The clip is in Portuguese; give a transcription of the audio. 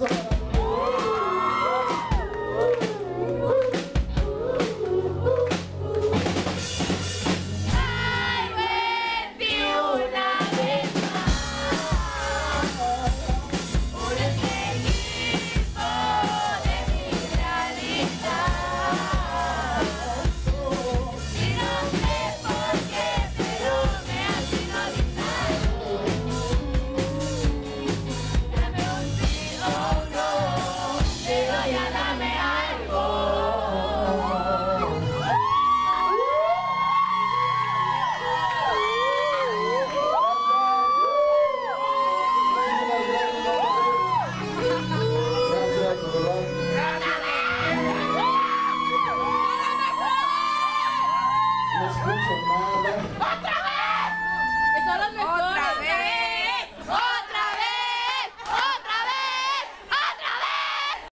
casa. mais conformada.